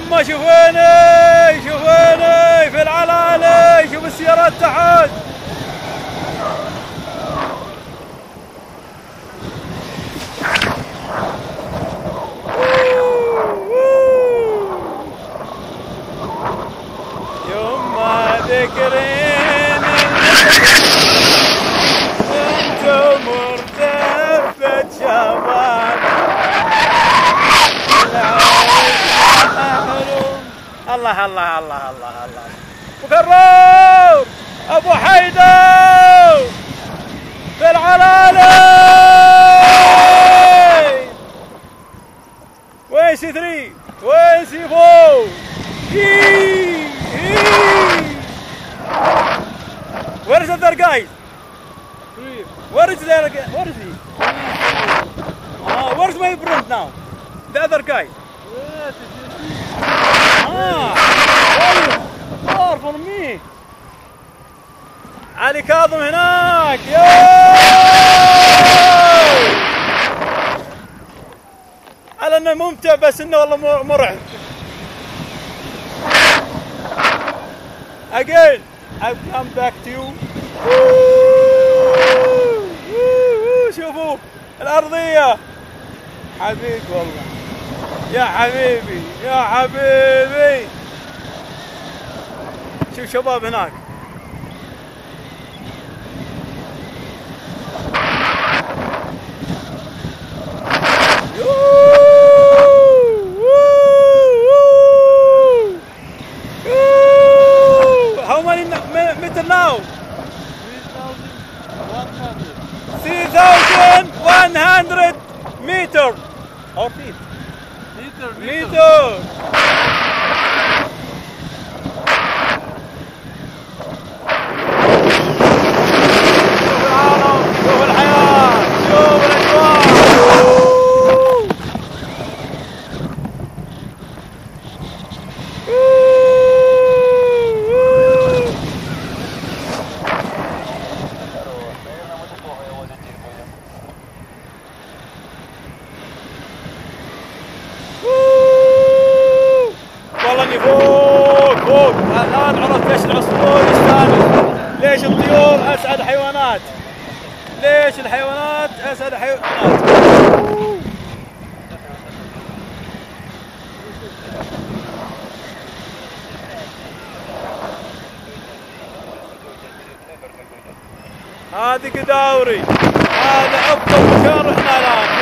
الله شوف ويني شوف ويني في العلالي شوف السيارات تحت. الله الله الله الله الله مكرر ابو حيدر في العلالي وين سي 3 وين سي 4 Where is the other guy? Where is the other guy? Where is he? Ah, where's my friend now? The other guy. علي كاظم هناك. يو على انه ممتع بس انه والله مرعب. Again I've come back to you. شوفوا الأرضية. حبيبي والله. يا حبيبي يا حبيبي شوف شباب هناك How many meter now? 3,100 meter or feet? شوف العالم شوف الحياة شوف فوق الآن عرفت ليش العصفور يستانس ليش الطيور أسعد حيوانات. ليش الحيوانات أسعد حيوانات. هذه قداوري هذا أفضل مكان رحنا الآن.